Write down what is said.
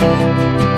Música